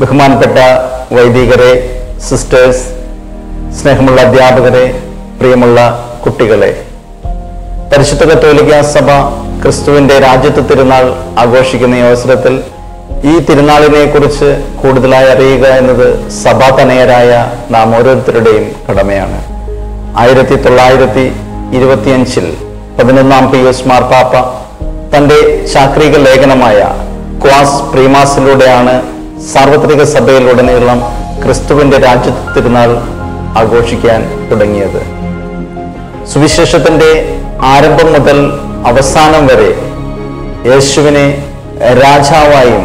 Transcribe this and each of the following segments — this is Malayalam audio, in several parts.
ബഹുമാനപ്പെട്ട വൈദികരെ സിസ്റ്റേഴ്സ് സ്നേഹമുള്ള അധ്യാപകരെ പ്രിയമുള്ള കുട്ടികളെ പരിശുദ്ധ കത്തോലിക്ക സഭ ക്രിസ്തുവിന്റെ രാജ്യത്ത് തിരുനാൾ ആഘോഷിക്കുന്ന ഈ അവസരത്തിൽ ഈ തിരുനാളിനെ കുറിച്ച് കൂടുതലായി അറിയുക എന്നത് സഭാതനയരായ നാം ഓരോരുത്തരുടെയും കടമയാണ്. ആയിരത്തി തൊള്ളായിരത്തി ഇരുപത്തിയഞ്ചിൽ പതിനൊന്നാം പിയൂസ് മാർപ്പാപ്പ തന്റെ ചാക്രിക ലേഖനമായ ക്വാസ് പ്രീമാസിലൂടെയാണ് സാർവത്രിക സഭയിലുടനീളം ക്രിസ്തുവിന്റെ രാജ്യത്ത് തിരുനാൾ ആഘോഷിക്കാൻ തുടങ്ങിയത്. സുവിശേഷത്തിന്റെ ആരംഭം മുതൽ അവസാനം വരെ യേശുവിനെ രാജാവായും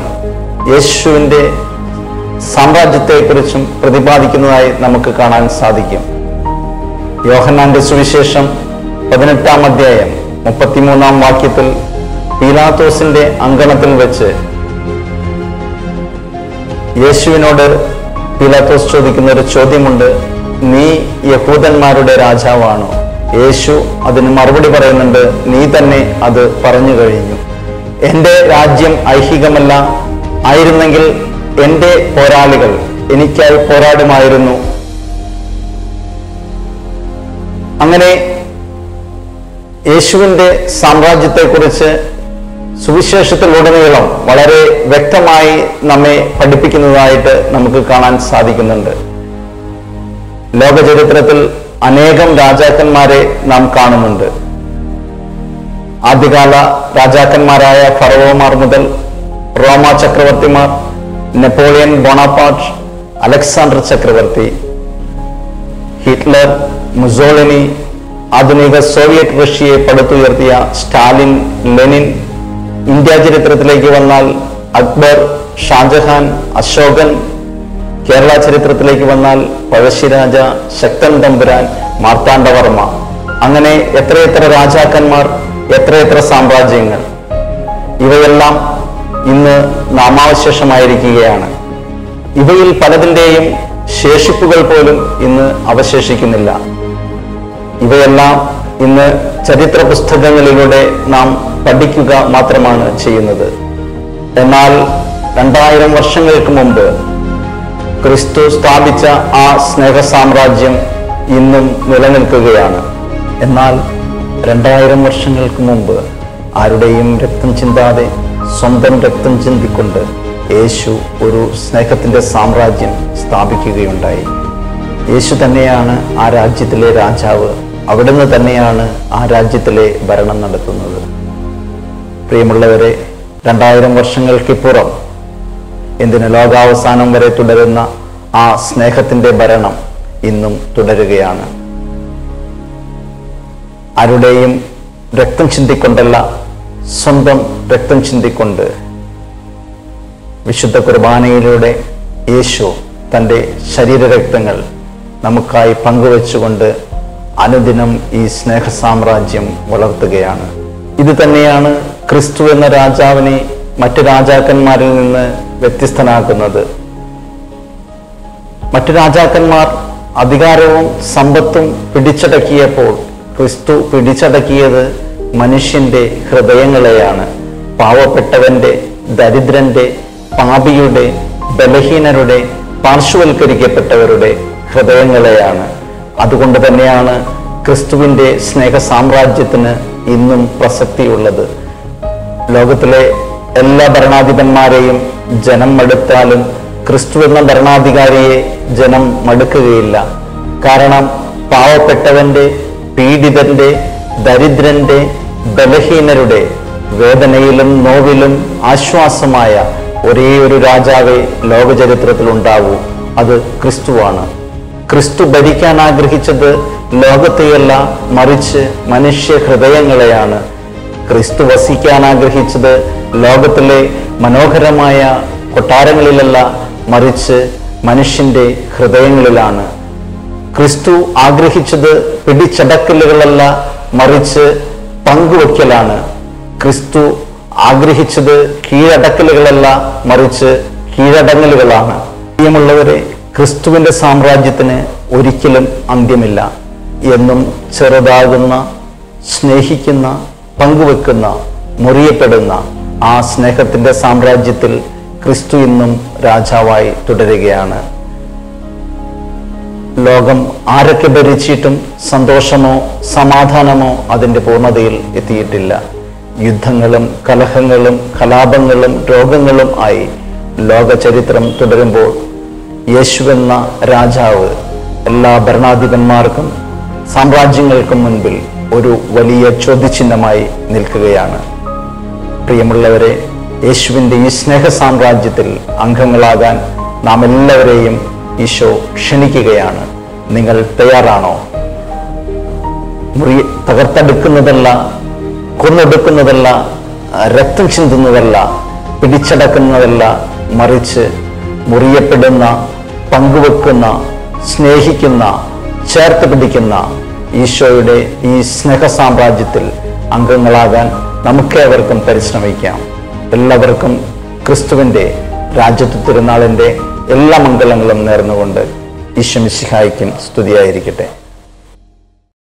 യേശുവിന്റെ സാമ്രാജ്യത്തെക്കുറിച്ചും പ്രതിപാദിക്കുന്നതായി നമുക്ക് കാണാൻ സാധിക്കും. യോഹന്നാന്റെ സുവിശേഷം പതിനെട്ടാം അധ്യായം മുപ്പത്തിമൂന്നാം വാക്യത്തിൽ പീലാത്തോസിന്റെ അങ്കണത്തിൽ വെച്ച് യേശുവിനോട് പിലാത്തോസ് ചോദിക്കുന്ന ഒരു ചോദ്യമുണ്ട് നീ യഹൂദന്മാരുടെ രാജാവാണോ? യേശു അതിന് മറുപടി പറയുന്നുണ്ട് നീ തന്നെ അത് പറഞ്ഞു കഴിഞ്ഞു. എന്റെ രാജ്യം ഐഹികമല്ല ആയിരുന്നെങ്കിൽ എന്റെ പോരാളികൾ എനിക്കായി പോരാടുമായിരുന്നു. അങ്ങനെ യേശുവിന്റെ സാമ്രാജ്യത്തെക്കുറിച്ച് സുവിശേഷത്തിലുടനീളം വളരെ വ്യക്തമായി നമ്മെ പഠിപ്പിക്കുന്നതായിട്ട് നമുക്ക് കാണാൻ സാധിക്കുന്നുണ്ട്. ലോകചരിത്രത്തിൽ അനേകം രാജാക്കന്മാരെ നാം കാണുന്നുണ്ട്. ആദ്യകാല രാജാക്കന്മാരായ ഫറവോമാർ മുതൽ റോമ ചക്രവർത്തിമാർ നെപ്പോളിയൻ ബോണാപാട്ട് അലക്സാണ്ടർ ചക്രവർത്തി ഹിറ്റ്ലർ മുസോളിനി ആധുനിക സോവിയറ്റ് റഷ്യയെ പടുത്തുയർത്തിയ സ്റ്റാലിൻ ലെനിൻ ഇന്ത്യ ചരിത്രത്തിലേക്ക് വന്നാൽ അക്ബർ ഷാജഹാൻ അശോകൻ കേരള ചരിത്രത്തിലേക്ക് വന്നാൽ പഴശ്ശിരാജ ശക്തൻ തമ്പുരാൻ മാർത്താണ്ഡവർമ്മ അങ്ങനെ എത്രയെത്ര രാജാക്കന്മാർ എത്രയെത്ര സാമ്രാജ്യങ്ങൾ. ഇവയെല്ലാം ഇന്ന് നാമാവശേഷമായിരിക്കുകയാണ്. ഇവയിൽ പലതിന്റെയും ശേഷിപ്പുകൾ പോലും ഇന്ന് അവശേഷിക്കുന്നില്ല. ഇവയെല്ലാം ഇന്ന് ചരിത്ര പുസ്തകങ്ങളിലൂടെ നാം പഠിക്കുക മാത്രമാണ് ചെയ്യുന്നത്. എന്നാൽ രണ്ടായിരം വർഷങ്ങൾക്ക് മുമ്പ് ക്രിസ്തു സ്ഥാപിച്ച ആ സ്നേഹ സാമ്രാജ്യം ഇന്നും നിലനിൽക്കുകയാണ്. എന്നാൽ രണ്ടായിരം വർഷങ്ങൾക്ക് മുമ്പ് ആരുടെയും രക്തം ചിന്താതെ സ്വന്തം രക്തം ചിന്തിക്കൊണ്ട് യേശു ഒരു സ്നേഹത്തിന്റെ സാമ്രാജ്യം സ്ഥാപിക്കുകയുണ്ടായി. യേശു തന്നെയാണ് ആ രാജ്യത്തിലെ രാജാവ്. അവിടുന്ന് തന്നെയാണ് ആ രാജ്യത്തിലെ ഭരണം നടത്തുന്നത്. പ്രിയമുള്ളവരെ രണ്ടായിരം വർഷങ്ങൾക്കിപ്പുറം എന്തിന് ലോകാവസാനം വരെ തുടരുന്ന ആ സ്നേഹത്തിന്റെ ഭരണം ഇന്നും തുടരുകയാണ്. ആരുടെയും രക്തം ചിന്തിക്കൊണ്ടല്ല സ്വന്തം രക്തം ചിന്തിക്കൊണ്ട് വിശുദ്ധ കുർബാനയിലൂടെ യേശു തന്റെ ശരീരരക്തങ്ങൾ നമുക്കായി പങ്കുവെച്ചുകൊണ്ട് അനുദിനം ഈ സ്നേഹ സാമ്രാജ്യം വളർത്തുകയാണ്. ഇത് തന്നെയാണ് ക്രിസ്തു എന്ന രാജാവിനെ മറ്റു രാജാക്കന്മാരിൽ നിന്ന് വ്യത്യസ്തനാക്കുന്നത്. മറ്റു രാജാക്കന്മാർ അധികാരവും സമ്പത്തും പിടിച്ചടക്കിയപ്പോൾ ക്രിസ്തു പിടിച്ചടക്കിയത് മനുഷ്യന്റെ ഹൃദയങ്ങളെയാണ്. പാവപ്പെട്ടവന്റെ ദരിദ്രന്റെ പാപിയുടെ ബലഹീനരുടെ പാർശ്വവൽക്കരിക്കപ്പെട്ടവരുടെ ഹൃദയങ്ങളെയാണ്. അതുകൊണ്ട് തന്നെയാണ് ക്രിസ്തുവിന്റെ സ്നേഹ സാമ്രാജ്യത്തിന് ഇന്നും പ്രസക്തിയുള്ളത് ലോകത്തിലെ എല്ലാ ഭരണാധിപന്മാരെയും ജനം മടുത്താലും ക്രിസ്തു എന്ന ഭരണാധികാരിയെ ജനം മടുക്കുകയില്ല. കാരണം പാവപ്പെട്ടവന്റെ പീഡിതന്റെ ദരിദ്രന്റെ ബലഹീനരുടെ വേദനയിലും നോവിലും ആശ്വാസമായ ഒരേ ഒരു രാജാവേ ലോകചരിത്രത്തിൽ ഉണ്ടാവൂ അത് ക്രിസ്തുവാണ്. ക്രിസ്തു ഭരിക്കാൻ ആഗ്രഹിച്ചത് ലോകത്തെയല്ല മറിച്ച് മനുഷ്യ ഹൃദയങ്ങളെയാണ്. ക്രിസ്തു വസിക്കാൻ ആഗ്രഹിച്ചത് ലോകത്തിലെ മനോഹരമായ കൊട്ടാരങ്ങളിലല്ല മറിച്ച് മനുഷ്യന്റെ ഹൃദയങ്ങളിലാണ്. ക്രിസ്തു ആഗ്രഹിച്ചത് പിടിച്ചടക്കലുകളല്ല മറിച്ച് പങ്കുവയ്ക്കലാണ്. ക്രിസ്തു ആഗ്രഹിച്ചത് കീഴടക്കലുകളല്ല മറിച്ച് കീഴടങ്ങലുകളാണ്. പ്രിയമുള്ളവരെ ക്രിസ്തുവിന്റെ സാമ്രാജ്യത്തിന് ഒരിക്കലും അന്ത്യമില്ല എന്നും ചെറുതാകുന്ന സ്നേഹിക്കുന്ന പങ്കുവെക്കുന്ന മുറിയപ്പെടുന്ന ആ സ്നേഹത്തിന്റെ സാമ്രാജ്യത്തിൽ ക്രിസ്തു ഇന്നും രാജാവായി തുടരുകയാണ്. ലോകം ആരൊക്കെ ഭരിച്ചിട്ടും സന്തോഷമോ സമാധാനമോ അതിന്റെ പൂർണതയിൽ എത്തിയിട്ടില്ല. യുദ്ധങ്ങളും കലഹങ്ങളും കലാപങ്ങളും രോഗങ്ങളും ആയി ലോക ചരിത്രം തുടരുമ്പോൾ യേശുവെന്ന രാജാവ് എല്ലാ ഭരണാധിപന്മാർക്കും സാമ്രാജ്യങ്ങൾക്കും മുൻപിൽ ഒരു വലിയ ചോദ്യചിഹ്നമായി നിൽക്കുകയാണ്. പ്രിയമുള്ളവരെ യേശുവിന്റെ ഈ സ്നേഹ സാമ്രാജ്യത്തിൽ അംഗങ്ങളാകാൻ നാം എല്ലാവരെയും ഈശോ ക്ഷണിക്കുകയാണ്. നിങ്ങൾ തയ്യാറാണോ? മുറി തകർത്തെടുക്കുന്നതല്ല കൊന്നെടുക്കുന്നതല്ല രക്തം ചിന്തുന്നതല്ല പിടിച്ചടക്കുന്നതല്ല മറിച്ച് മുറിയപ്പെടുന്ന പങ്കുവെക്കുന്ന സ്നേഹിക്കുന്ന ചേർത്ത് പിടിക്കുന്ന ഈശോയുടെ ഈ സ്നേഹ സാമ്രാജ്യത്തിൽ അംഗങ്ങളാകാൻ നമുക്കേവർക്കും പരിശ്രമിക്കാം. എല്ലാവർക്കും ക്രിസ്തുവിന്റെ രാജ്യത്വ തിരുനാളിന്റെ എല്ലാ മംഗളങ്ങളും നേർന്നുകൊണ്ട് ഈശ്വമിശിഹായിക്കും സ്തുതിയായിരിക്കട്ടെ.